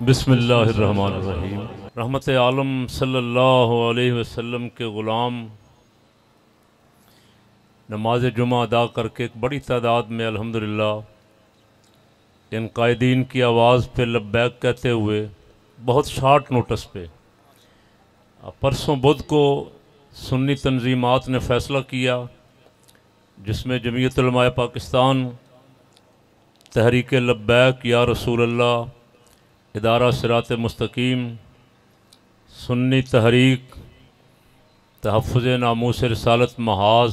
बिसमीम रहमत आलम सल्लल्लाहु अलैहि वसल्लम के ग़ुलाम। नमाज़ जुमा अदा करके एक बड़ी तादाद में अल्हम्दुलिल्लाह। इन कायदीन की आवाज़ पे लब्बैक कहते हुए बहुत शार्ट नोटिस पे परसों बुध को सुन्नी तनजीमात ने फ़ैसला किया, जिसमें जमीयत पाकिस्तान तहरीक लब्बैक या रसूल अल्लाह इदारा सरात मस्तकीम, सुन्नी तहरीक तहफ़ नामूस रसालत महाज,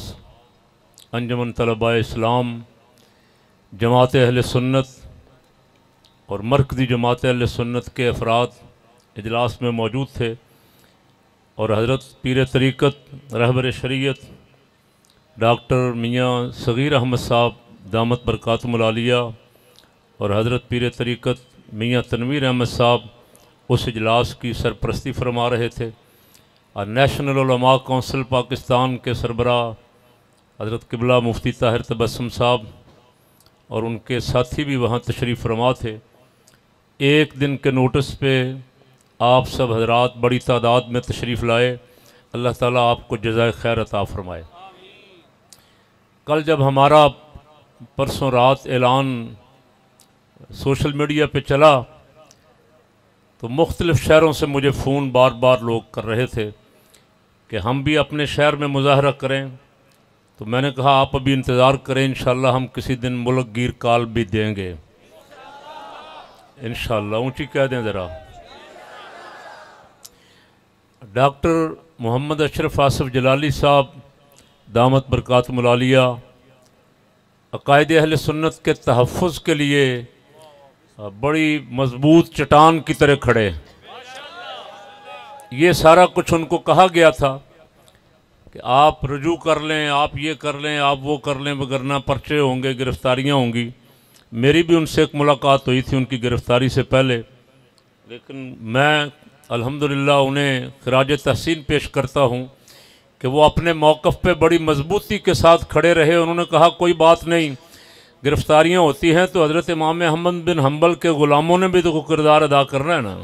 अंजमन तलबा इस्लाम, जमात अहल सुन्नत और मरकज़ी जमात अहल सुन्नत के अफराद इजलास में मौजूद थे और हज़रत पीर तरीक़त, रहबर शरीत डॉक्टर मियाँ सग़ीर अहमद साहब, दामत बरक़ातमलिया और हज़रत पीर तरीक़त मियाँ तनवीर अहमद साहब उस इजलास की सरपरस्ती फरमा रहे थे। और नेशनल कौंसिल पाकिस्तान के सरबरा हज़रत किबला मुफ्ती ताहिर तबसम साहब और उनके साथी भी वहाँ तशरीफ़ फरमा थे। एक दिन के नोटिस पे आप सब हजरात बड़ी तादाद में तशरीफ़ लाए। अल्लाह ताला आपको जजाय खैर अता फ़रमाए। कल जब हमारा परसों रात ऐलान सोशल मीडिया पे चला तो मुख्तलिफ़ शहरों से मुझे फ़ोन बार बार लोग कर रहे थे कि हम भी अपने शहर में मुजाहरा करें। तो मैंने कहा, आप अभी इंतज़ार करें इन हम किसी दिन मुल्क गिर काल भी देंगे। इन ऊँची कह दें ज़रा। डॉक्टर मोहम्मद अशरफ आसफ जलाली साहब, दामत बरक़ात मलालिया, अकायद अहल सुन्नत के तहफ़ के लिए बड़ी मज़बूत चट्टान की तरह खड़े ये सारा कुछ उनको कहा गया था कि आप रजू कर लें, आप ये कर लें, आप वो कर लें वगरना पर्चे होंगे, गिरफ्तारियाँ होंगी। मेरी भी उनसे एक मुलाकात हुई थी उनकी गिरफ्तारी से पहले, लेकिन मैं अल्हम्दुलिल्लाह उन्हें खराज तहसीन पेश करता हूँ कि वो अपने मौक़ पे बड़ी मजबूती के साथ खड़े रहे। उन्होंने कहा, कोई बात नहीं गिरफ्तारियाँ होती हैं तो हज़रत इमाम अहमद बिन हम्बल के ग़ुलामों ने भी तो किरदार अदा करना है ना?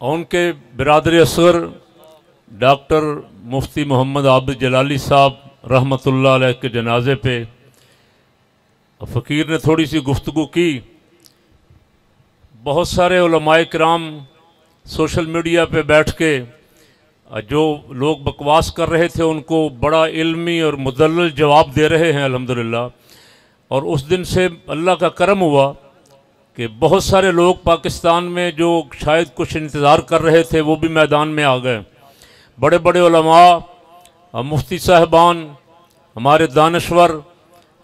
उनके बिरदर असर डॉक्टर मुफ्ती मोहम्मद आबिद जलाली साहब, रहमतुल्लाह के जनाजे पे फ़कीर ने थोड़ी सी गुफ्तु की। बहुत सारे कराम सोशल मीडिया पे बैठ के जो लोग बकवास कर रहे थे, उनको बड़ा इल्मी और मुदल जवाब दे रहे हैं, अल्हम्दुलिल्लाह। और उस दिन से अल्लाह का करम हुआ कि बहुत सारे लोग पाकिस्तान में जो शायद कुछ इंतज़ार कर रहे थे, वो भी मैदान में आ गए। बड़े बड़े उलमा मुफ्ती साहबान, हमारे दानश्वर,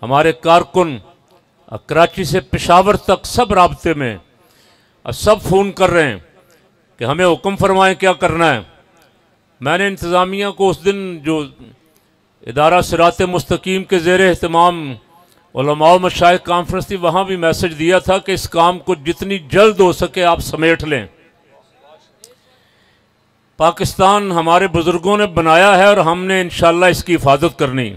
हमारे कारकुन कराची से पेशावर तक सब रबते में सब फ़ोन कर रहे हैं। कि हमें हुक्म फरमाएँ, क्या करना है? मैंने इंतज़ामिया को उस दिन जो इदारा सरात मुस्तकीम के जेर अहतमाम मशाइ कॉन्फ्रेंस थी, वहाँ भी मैसेज दिया था कि इस काम को जितनी जल्द हो सके आप समेट लें। पाकिस्तान हमारे बुज़ुर्गों ने बनाया है और हमने इनशाला इसकी हिफाजत करनी।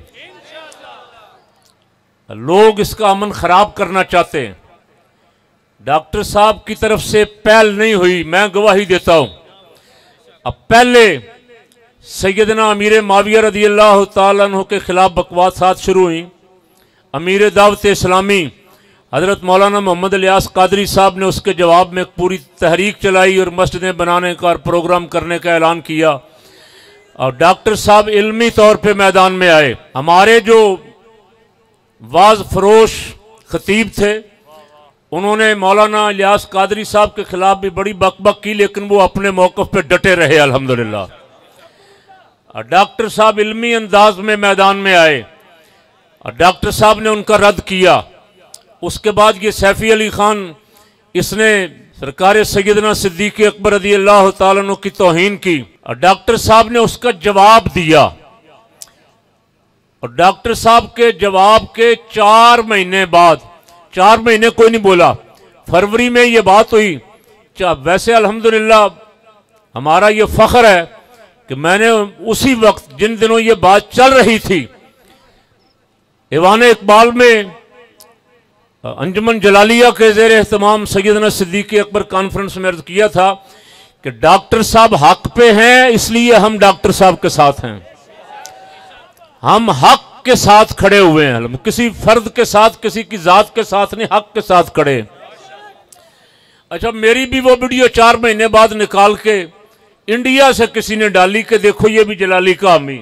लोग इसका अमन ख़राब करना चाहते हैं। डॉक्टर साहब की तरफ़ से पहल नहीं हुई, मैं गवाही देता हूँ। अब पहले सैदना अमीर माविया रदी अल्लाह तु के ख़िलाफ़ बकवासात शुरू हुई। अमीर दावत इस्लामी हज़रत मौलाना मोहम्मद लियास कादरी साहब ने उसके जवाब में पूरी तहरीक चलाई और मस्जिदें बनाने का और प्रोग्राम करने का ऐलान किया। और डॉक्टर साहब इलमी तौर पे मैदान में आए। हमारे जो वाज फरोश खतीब थे उन्होंने मौलाना लियास कादरी साहब के खिलाफ भी बड़ी बकबक की, लेकिन वो अपने मौक़ पे डटे रहे, अल्हम्दुलिल्लाह। डॉक्टर साहब इल्मी अंदाज में मैदान में आए, और डॉक्टर साहब ने उनका रद्द किया। उसके बाद ये सैफ़ी अली ख़ान, इसने सरकार सैदना सिद्दीक अकबर रदी अल्लाह तु की तोहन की, और डॉक्टर साहब ने उसका जवाब दिया। और डॉक्टर साहब के जवाब के चार महीने बाद चार महीने कोई नहीं बोला। फरवरी में ये बात हुई वैसे अल्हम्दुलिल्लाह हमारा ये फ़ख्र है कि मैंने उसी वक्त जिन दिनों ये बात चल रही थी ईवान इकबाल में, अंजुमन जलालिया के जेर अहतमाम सैदना सिद्दीकी अकबर कॉन्फ्रेंस में अर्ज़ किया था कि डॉक्टर साहब हक पे हैं, इसलिए हम डॉक्टर साहब के साथ हैं। हम हक के साथ खड़े हुए हैं हम किसी फर्द के साथ, किसी की जात के साथ नहीं, हक के साथ खड़े अच्छा मेरी भी वो वीडियो चार महीने बाद निकाल के इंडिया से किसी ने डाली कि देखो ये भी जलाली का अमी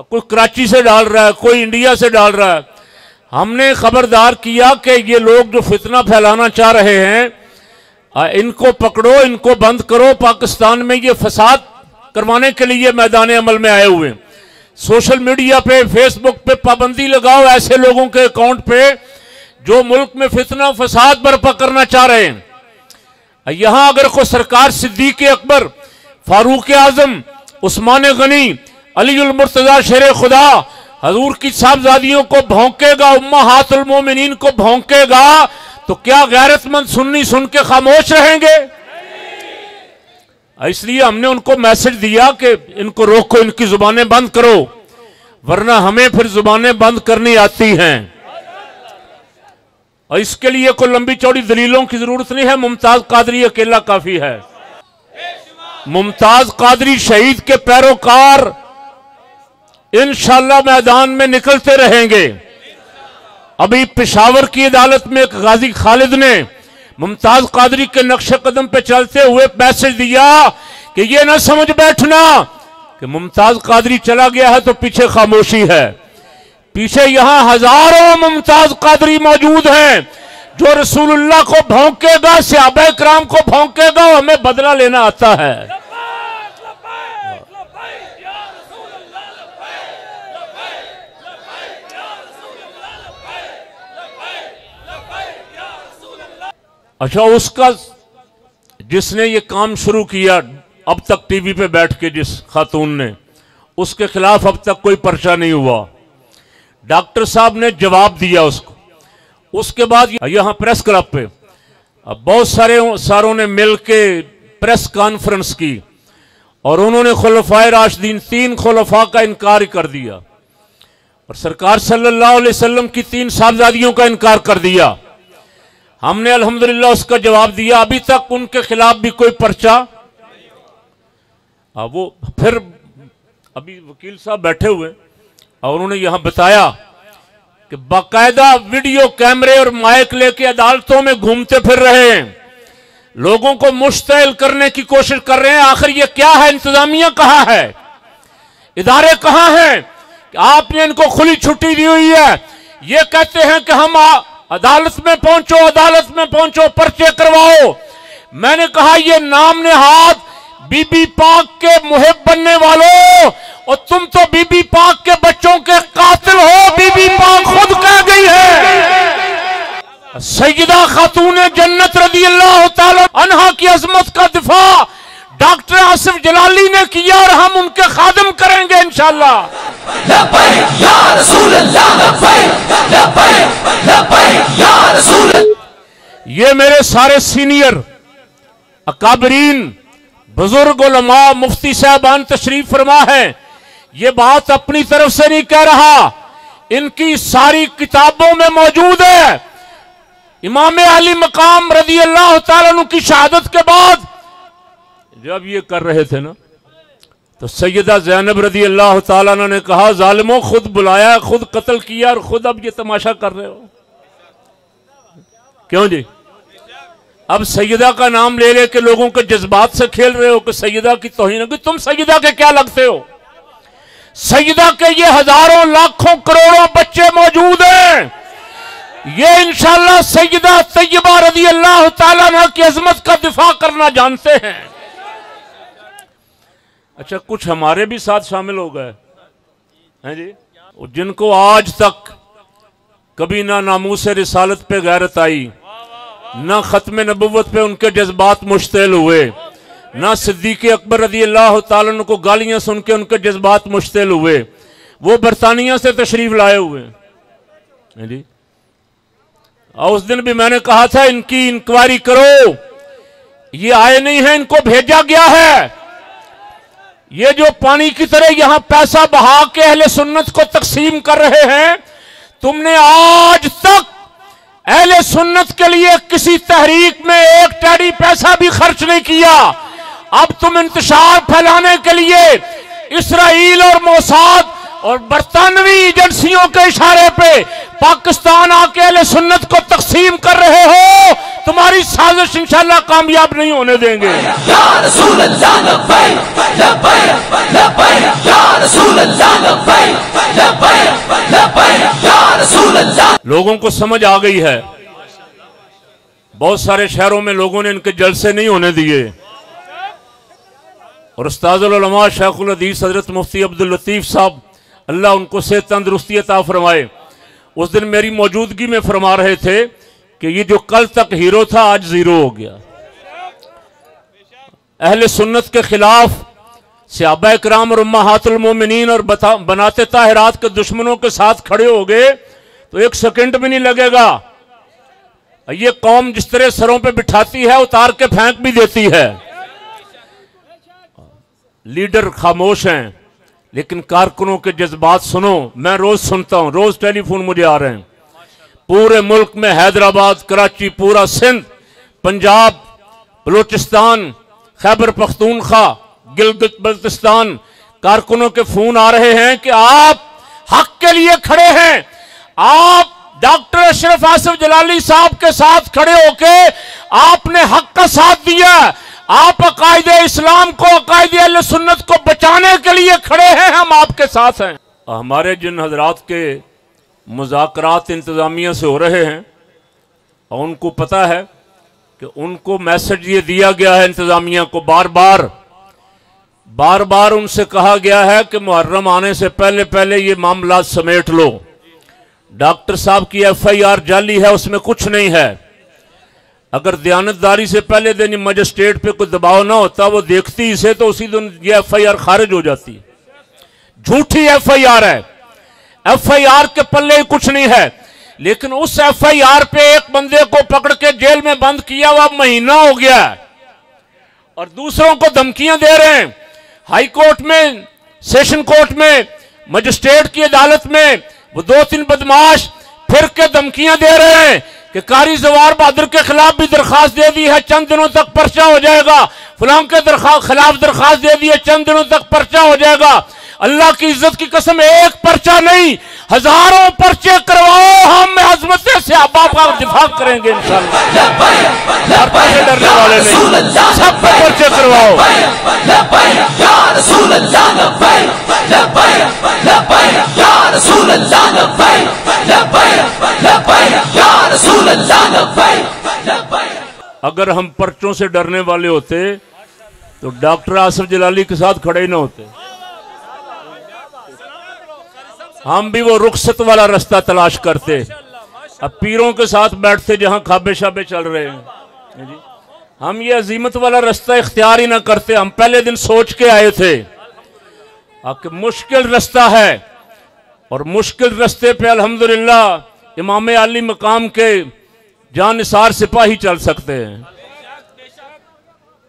कोई कराची से डाल रहा है, कोई इंडिया से डाल रहा है। हमने खबरदार किया कि ये लोग जो फितना फैलाना चाह रहे हैं इनको पकड़ो, इनको बंद करो, पाकिस्तान में ये फसाद करवाने के लिए मैदान अमल में आए हुए सोशल मीडिया पे फेसबुक पे पाबंदी लगाओ ऐसे लोगों के अकाउंट पे जो मुल्क में फितना, फसाद, बर्पा करना चाह रहे हैं। यहाँ अगर कोई सरकार सिद्दीक अकबर, फारूक आज़म, उस्मान गनी अली मुर्तजा, शेर खुदा, हजूर की साहबजादियों को भौंकेगा, उम्मा हाथ हाथुलमोमिन को भौंकेगा तो क्या गैरतमंद सुन्नी सुन के खामोश रहेंगे? इसलिए हमने उनको मैसेज दिया कि इनको रोको, इनकी जुबानें बंद करो, वरना हमें फिर जुबानें बंद करनी आती हैं। और इसके लिए कोई लंबी चौड़ी दलीलों की ज़रूरत नहीं है। मुमताज़ कादरी अकेला काफ़ी है। मुमताज़ कादरी शहीद के पैरोकार इंशाला मैदान में निकलते रहेंगे। अभी पिशावर की अदालत में एक गाजी खालिद ने मुमताज़ कादरी के नक्शे कदम पे चलते हुए मैसेज दिया कि ये ना समझ बैठना कि मुमताज़ कादरी चला गया है तो पीछे खामोशी है। पीछे यहाँ हज़ारों मुमताज़ कादरी मौजूद हैं जो रसूलुल्लाह को भौंकेगा, सियाब कराम को भौंकेगा हमें बदला लेना आता है। अच्छा उसका जिसने ये काम शुरू किया, अब तक टीवी पे बैठ के जिस खातून ने, उसके खिलाफ अब तक कोई पर्चा नहीं हुआ। डॉक्टर साहब ने जवाब दिया उसको। उसके बाद यहाँ प्रेस क्लब पे बहुत सारे सारों ने मिल के प्रेस कॉन्फ्रेंस की, और उन्होंने खुलफाए राशदीन, तीन खुलफा का इनकार कर दिया। और सरकार सल्लल्लाहु अलैहि वसल्लम की तीन साहबजादियों का इनकार कर दिया। हमने अल्हम्दुलिल्लाह उसका जवाब दिया अभी तक उनके खिलाफ भी कोई पर्चा? आ, वो फिर अभी वकील साहब बैठे हुए और उन्होंने यहाँ बताया कि बाकायदा वीडियो कैमरे और माइक लेके अदालतों में घूमते फिर रहे हैं। लोगों को मुश्तैल करने की कोशिश कर रहे हैं। आखिर ये क्या है? इंतजामिया कहाँ है? इदारे कहाँ हैं? आपने इनको खुली छुट्टी दी हुई है। ये कहते हैं कि हम अदालत में पहुंचो, अदालत में पहुंचो, पर्चे करवाओ। मैंने कहा, ये नाम ने हाथ बीबी पाक के मुहिब बनने वालों, और तुम तो बीबी पाक के बच्चों के कातिल हो, बीबी पाक खुद कह गई है। सैदा खातून जन्नत रदी अल्लाह अनहा की अजमत का दिफा डॉक्टर आसिफ जलाली ने किया और हम उनके खादम करेंगे इंशाला ये मेरे सारे सीनियर अकाबरीन बुज़ुर्ग उलमा मुफ्ती साहबान तशरीफ़ फरमा है। ये बात अपनी तरफ़ से नहीं कह रहा इनकी सारी किताबों में मौजूद है। इमाम अली मकाम रज़ी अल्लाह तु की शहादत के बाद जब ये कर रहे थे ना तो सैयदा जैनब रदी अल्लाह तला ने कहा, जालिमो, खुद बुलाया, खुद कत्ल किया और खुद अब ये तमाशा कर रहे हो। क्यों जी? अब सैयदा का नाम ले लेके लोगों के जज्बात से खेल रहे हो कि सैयदा की तोहिन होगी तुम सैयदा के क्या लगते हो? सैदा के ये हज़ारों, लाखों, करोड़ों बच्चे मौजूद हैं। ये इंशाल्लाह सैयदा तैयबा रदी अल्लाह तला की अजमत का दिफा करना जानते हैं। अच्छा कुछ हमारे भी साथ शामिल हो गए। हैं जी? जिनको आज तक कभी ना नामूस रिसालत पे गैरत आई, ना ख़त्म नबूवत पे उनके जज्बात मुश्तिल हुए, ना सिद्दीक अकबर रदी अल्लाह तन को गालियाँ सुन के उनके जज्बात मुश्तिल हुए, वो बरतानिया से तशरीफ़ लाए हुए। हैं जी? और उस दिन भी मैंने कहा था, इनकी इंक्वायरी करो, ये आए नहीं है, इनको भेजा गया है। ये जो पानी की तरह यहाँ पैसा बहा के अहले सुन्नत को तकसीम कर रहे हैं, तुमने आज तक अहले सुन्नत के लिए किसी तहरीक में एक टैडी पैसा भी खर्च नहीं किया। अब तुम इंतशार फैलाने के लिए इसराइल और मोसाद और बरतानवी एजेंसियों के इशारे पे पाकिस्तान आके अहले सुन्नत को तकसीम कर रहे हो। तुम्हारी साजिश इंशाल्लाह कामयाब नहीं होने देंगे। लोगों को समझ आ गई है। बहुत सारे शहरों में लोगों ने इनके जलसे नहीं होने दिए। और उस्ताजुलमा शेखुल हदीस हज़रत मुफ्ती अब्दुल लतीफ़ साहब अल्लाह उनको से तंदरुस्ती अता फरमाए। उस दिन मेरी मौजूदगी में फरमा रहे थे कि ये जो कल तक हीरो था, आज ज़ीरो हो गया। अहल सुन्नत के खिलाफ सहाबा कराम और उम्मातुलमोमिनीन और बता- बनाते ताहरात के दुश्मनों के साथ खड़े हो गए तो एक सेकंड भी नहीं लगेगा। ये कौम जिस तरह सरों पे बिठाती है, उतार के फेंक भी देती है। लीडर खामोश हैं, लेकिन कारकुनों के जज्बात सुनो, मैं रोज सुनता हूँ, रोज टेलीफोन मुझे आ रहे हैं। पूरे मुल्क में हैदराबाद, कराची, पूरा सिंध, पंजाब, बलूचिस्तान, खैबर पख्तूनख्वा, गिलगित बल्तिस्तान, कारकुनों के फ़ोन आ रहे हैं कि आप हक के लिए खड़े हैं। आप डॉक्टर अशरफ आसिफ जलाली साहब के साथ खड़े होके आपने हक का साथ दिया। आप अकायद इस्लाम को, अकायद सुन्नत को बचाने के लिए खड़े हैं, हम आपके साथ हैं। हमारे जिन हजरात के मुजाकरात इंतज़ामिया से हो रहे हैं और उनको पता है कि उनको मैसेज ये दिया गया है इंतज़ामिया को बार बार बार बार उनसे कहा गया है कि मुहर्रम आने से पहले पहले ये मामला समेट लो। डॉक्टर साहब की एफआईआर जाली है, उसमें कुछ नहीं है। अगर दयानतदारी से पहले दिन मजिस्ट्रेट पे कोई दबाव ना होता, वो देखती इसे तो उसी दिन ये एफआईआर खारिज हो जाती। झूठी एफआईआर है। एफआईआर के पल्ले कुछ नहीं है। लेकिन उस एफआईआर पे एक बंदे को पकड़ के जेल में बंद किया हुआ महीना हो गया और दूसरों को धमकियाँ दे रहे हैं। हाई कोर्ट में, सेशन कोर्ट में, मजिस्ट्रेट की अदालत में वो दो तीन बदमाश फिर के धमकियाँ दे रहे हैं कि कारी जवार बहादुर के खिलाफ भी दरखास्त दे दी है, चंद दिनों तक पर्चा हो जाएगा। फलां के खिलाफ दरखास्त दे दी है, चंद दिनों तक पर्चा हो जाएगा। अल्लाह की इज़्ज़त की कसम, एक पर्चा नहीं, हज़ारों पर्चे करवाओ, हम अजमत से अब्बा का दिफा करेंगे डरने वाले नहीं, सब पर्चे करवाओ। अगर हम पर्चों से डरने वाले होते तो डॉक्टर आसफ जलाली के साथ खड़े ही ना होते। हम भी वो रुखसत वाला रास्ता तलाश करते। अब पीरों के साथ बैठते जहाँ खाबे शाबे चल रहे हैं। हम ये अजीमत वाला रास्ता इख्तियार ही ना करते। हम पहले दिन सोच के आए थे आ, कि मुश्किल रास्ता है। और मुश्किल रास्ते पे अल्हम्दुलिल्लाह इमाम अली मकाम के जान निसार सिपाही चल सकते हैं।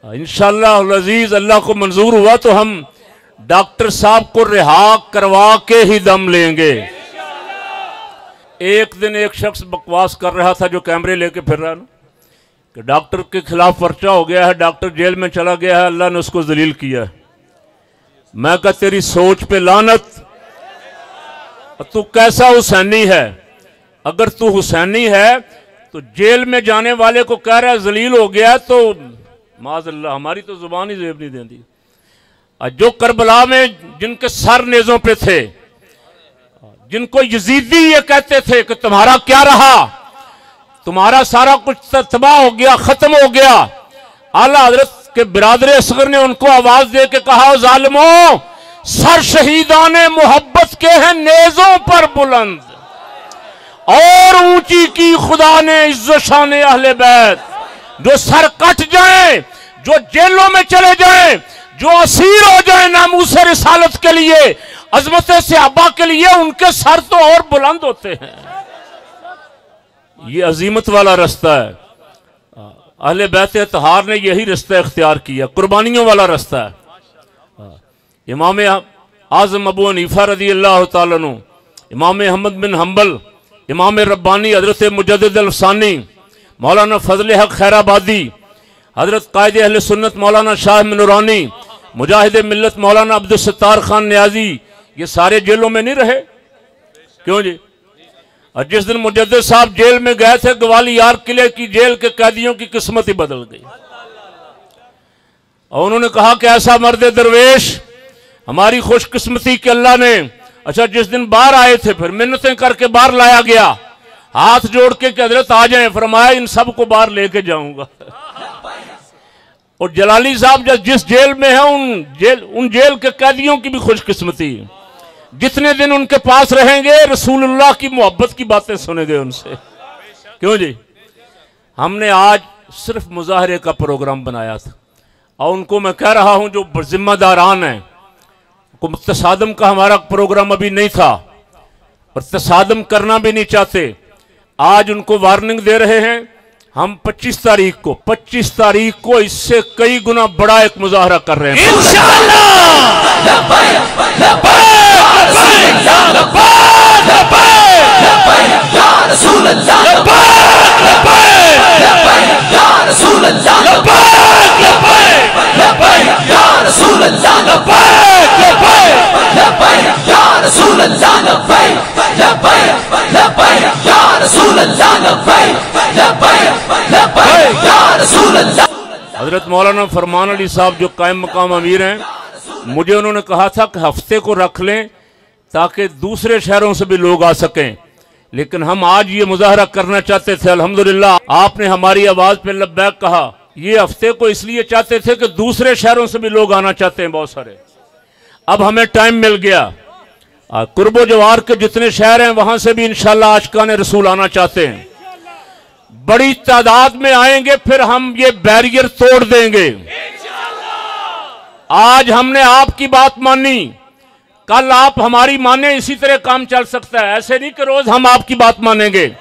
इंशाल्लाह अज़ीज़ अल्लाह को मंजूर हुआ तो हम डॉक्टर साहब को रिहा करवा के ही दम लेंगे। एक दिन एक शख्स बकवास कर रहा था जो कैमरे लेके फिर रहा ना। कि डॉक्टर के खिलाफ पर्चा हो गया है, डॉक्टर जेल में चला गया है, अल्लाह ने उसको जलील किया है। मैं कहा, तेरी सोच पे लानत। तू कैसा हुसैनी है? अगर तू हुसैनी है तो जेल में जाने वाले को कह रहा है, जलील हो गया तो माजल्ला हमारी तो ज़ुबान ही जेब नहीं देती और जो करबला में जिनके सर नेजों पे थे, जिनको यजीदी ये कहते थे कि तुम्हारा क्या रहा? तुम्हारा सारा कुछ तबाह हो गया, खत्म हो गया। आला हज़रत के बिरादर असगर ने उनको आवाज़ दे के कहा जालिमो, सर शहीदाने मोहब्बत के हैं नेजों पर बुलंद। और ऊँची की खुदा ने इज़्ज़त अहले बैत। जो सर कट जाए, जो जेलों में चले जाए जो असीर हो जाए नामूस रिसालत के लिए, अजमत से अब्बा के लिए, उनके सर तो और बुलंद होते हैं। ये अजीमत वाला रास्ता है। अहले बैत तहार ने यही रास्ता इख्तियार किया, कुर्बानियों वाला रास्ता है। इमाम आज़म अबू हनीफ़ा रदी अल्लाह तु इमाम अहमद बिन हम्बल इमाम रब्बानी, हज़रत मुजदानी मौलाना फजल हक खैराबादी, हज़रत कायद अहल सुन्नत मौलाना शाह नूरानी मुजाहिद मिलत मौलाना अब्दुल सत्तार खान न्याजी, ये सारे जेलों में नहीं रहे? क्यों जी? और जिस दिन मुजद साहब जेल में गए थे, ग्वाली यार किले की जेल के कैदियों की किस्मत ही बदल गई। और उन्होंने कहा कि ऐसा मर्द दरवेश, हमारी खुशकिस्मती के अल्लाह ने अच्छा जिस दिन बाहर आए थे, फिर मिन्नतें करके बाहर लाया गया, हाथ जोड़ कि हज़रत आ जाए, फरमाया, इन सबको बाहर लेके जाऊँगा। और जलाली साहब जब जिस जेल में है, उन जेल उन जेल के कैदियों की भी खुशकिस्मती। जितने दिन उनके पास रहेंगे, रसूलुल्लाह की मोहब्बत की बातें सुनेंगे उनसे। क्यों जी? हमने आज सिर्फ़ मुजाहरे का प्रोग्राम बनाया था। और उनको मैं कह रहा हूँ, जो जिम्मेदारान हैं को तसादम का हमारा प्रोग्राम अभी नहीं था। और तसादम करना भी नहीं चाहते। आज उनको वार्निंग दे रहे हैं हम 25 तारीख को 25 तारीख को इससे कई गुना बड़ा एक मुजाहरा कर रहे हैं हज़रत मौलाना फरमान अली साहब जो कायम मकाम अमीर हैं, मुझे उन्होंने कहा था कि हफ़्ते को रख लें ताकि दूसरे शहरों से भी लोग आ सकें। लेकिन हम आज ये मुजाहरा करना चाहते थे, अल्हम्दुलिल्लाह। आपने हमारी आवाज़ पे लब्बैक कहा। ये हफ़्ते को इसलिए चाहते थे कि दूसरे शहरों से भी लोग आना चाहते हैं बहुत सारे। अब हमें टाइम मिल गया। कुर्बो जवार के जितने शहर हैं, वहाँ से भी इंशाल्लाह आशकान रसूल आना चाहते हैं। बड़ी तादाद में आएँगे, फिर हम ये बैरियर तोड़ देंगे। आज हमने आपकी बात मानी। कल आप हमारी माने इसी तरह काम चल सकता है। ऐसे नहीं कि रोज हम आपकी बात मानेंगे।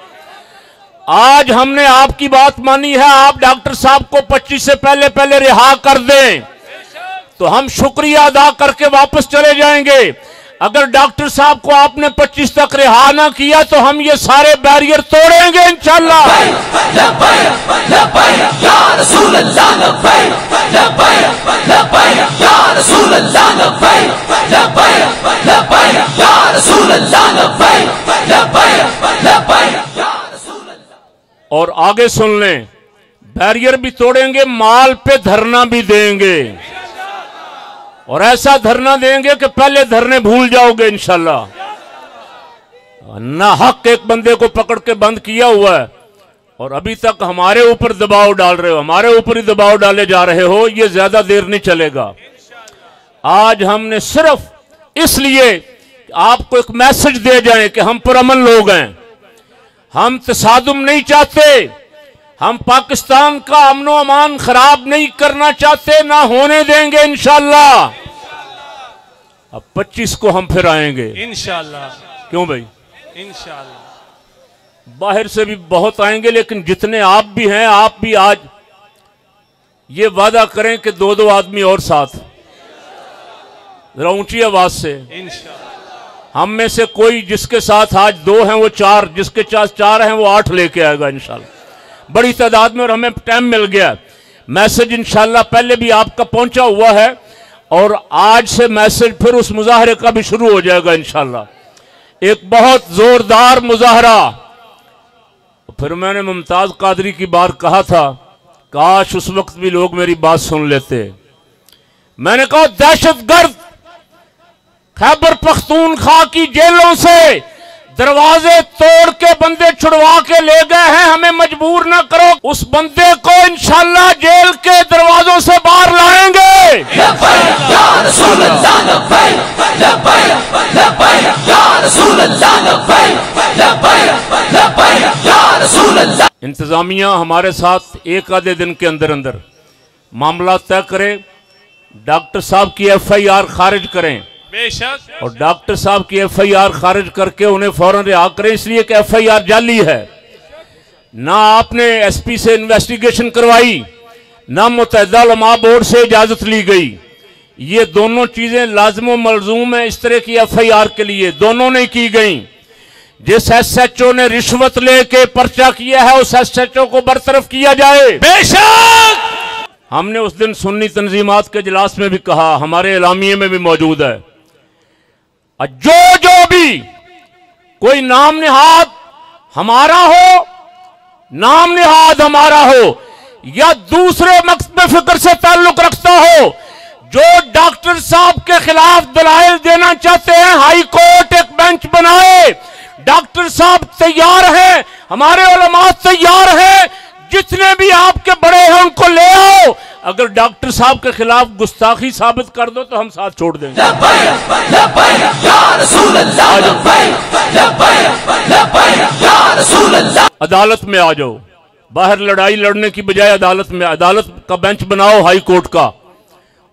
आज हमने आपकी बात मानी है, आप डॉक्टर साहब को 25 से पहले पहले रिहा कर दें। तो हम शुक्रिया अदा करके वापस चले जाएँगे। अगर डॉक्टर साहब को आपने 25 तक रिहा ना किया तो हम ये सारे बैरियर तोड़ेंगे, इंशाल्लाह। और आगे सुन लें, बैरियर भी तोड़ेंगे, माल पे धरना भी देंगे। और ऐसा धरना देंगे कि पहले धरने भूल जाओगे इंशाल्लाह। ना हक एक बंदे को पकड़ के बंद किया हुआ है। और अभी तक हमारे ऊपर दबाव डाल रहे हो, हमारे ऊपर ही दबाव डाले जा रहे हो, ये ज़्यादा देर नहीं चलेगा। आज हमने सिर्फ़ इसलिए आपको एक मैसेज दे जाए कि हम पुरमन लोग हैं। हम तसादुम नहीं चाहते। हम पाकिस्तान का अमनो अमान खराब नहीं करना चाहते ना होने देंगे इनशाला अब 25 को हम फिर आएँगे। इंशाल्लाह। क्यों भाई? इंशाल्लाह। बाहर से भी बहुत आएँगे लेकिन जितने आप भी हैं आप भी आज ये वादा करें कि दो दो आदमी और साथ। जरा ऊँची आवाज़ से। हम में से कोई जिसके साथ आज दो हैं वो चार जिसके साथ चार हैं वो आठ लेके आएगा इंशाल्लाह। बड़ी तादाद में और हमें टाइम मिल गया। मैसेज इंशाल्लाह पहले भी आपका पहुँचा हुआ है और आज से मैसेज फिर उस मुजाहरे का भी शुरू हो जाएगा इंशाल्लाह। एक बहुत जोरदार मुजाहरा। फिर मैंने मुमताज़ कादरी की बार कहा था, काश उस वक्त भी लोग मेरी बात सुन लेते। मैंने कहा दहशत गर्द खैबर पख्तूनख्वा की जेलों से दरवाजे तोड़ के बंदे छुड़वा के ले गए हैं। हमें मजबूर ना करो। उस बंदे को इंशाल्लाह जेल के दरवाजों से बाहर लाएँगे। इंतजामिया हमारे साथ एक आधे दिन के अंदर अंदर। मामला तय करे। डॉक्टर साहब की एफआईआर खारिज करें। बेशक। और डॉक्टर साहब की एफआईआर खारिज करके उन्हें फ़ौरन रिहा करें इसलिए कि एफआईआर जाली है। ना आपने एसपी से इन्वेस्टिगेशन करवाई ना मुतहदा बोर्ड से इजाज़त ली गई। ये दोनों चीज़ें लाजम मलजूम है इस तरह की एफ़ आई आर के लिए। दोनों ने की गई। जिस एस एच ओ ने रिश्वत लेके पर्चा किया है उस एस एच ओ को बरतरफ किया जाए। बेशक। हमने उस दिन सुन्नी तंजीमात के इजलास में भी कहा हमारे इलामिये में भी मौजूद है। और जो जो भी कोई नाम निहाद हमारा हो, नाम निहाद हमारा हो, या दूसरे मकसद में फ़िक्र से ताल्लुक रखता हो, जो डॉक्टर साहब के खिलाफ दलाइल देना चाहते हैं, हाई कोर्ट एक बेंच बनाए, डॉक्टर साहब तैयार हैं, हमारे तैयार हैं, जितने भी आपके बड़े हैं उनको ले आओ अगर डॉक्टर साहब के खिलाफ गुस्ताखी साबित कर दो तो हम साथ छोड़ देंगे। अदालत में आ जाओ। बाहर लड़ाई लड़ने की बजाय अदालत में अदालत का बेंच बनाओ हाई कोर्ट का।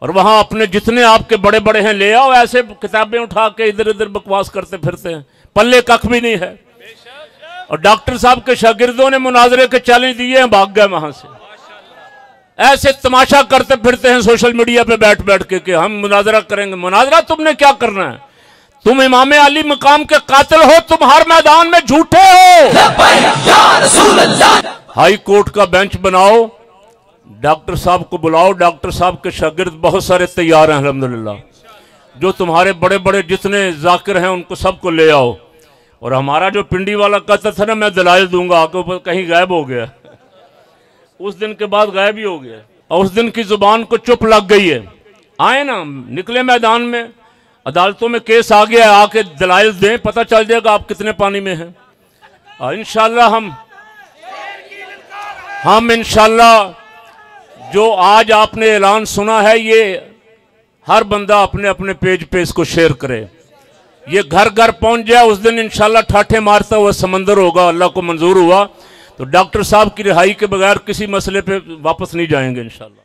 और वहाँ अपने जितने आपके बड़े बड़े हैं ले आओ ऐसे किताबें उठा के इधर उधर बकवास करते फिरते हैं। पल्ले कख भी नहीं है। और डॉक्टर साहब के शागिर्दों ने मुनाजरे के चैलेंज दिए हैं भाग गए वहाँ से। ऐसे तमाशा करते फिरते हैं सोशल मीडिया पे बैठ बैठ के कि हम मुनाजरा करेंगे। मुनाजरा तुमने क्या करना है? तुम इमाम अली मकाम के कातिल हो, तुम हर मैदान में झूठे हो। हाई कोर्ट का बेंच बनाओ, डॉक्टर साहब को बुलाओ। डॉक्टर साहब के शागिर्द बहुत सारे तैयार हैं, अल्हम्दुलिल्लाह। जो तुम्हारे बड़े बड़े जितने जाकिर हैं, उनको सबको ले आओ। और हमारा जो पिंडी वाला कहता था ना, मैं दलाल दूँगा ऊपर कहीं गायब हो गया। उस दिन के बाद गायब ही हो गया। और उस दिन की ज़ुबान को चुप लग गई है। आए ना निकले मैदान में। अदालतों में केस आ गया आके दलाइल दें, पता चल जाएगा आप कितने पानी में हैं। इंशाल्लाह हम हम इंशाल्लाह जो आज आपने ऐलान सुना है, ये हर बंदा अपने अपने पेज पे इसको शेयर करे। ये घर घर पहुँच जाए, उस दिन इंशाल्लाह ठाठे मारता हुआ समंदर होगा, अल्लाह को मंजूर हुआ। तो डॉक्टर साहब की रिहाई के बगैर किसी मसले पे वापस नहीं जाएँगे इंशाल्लाह।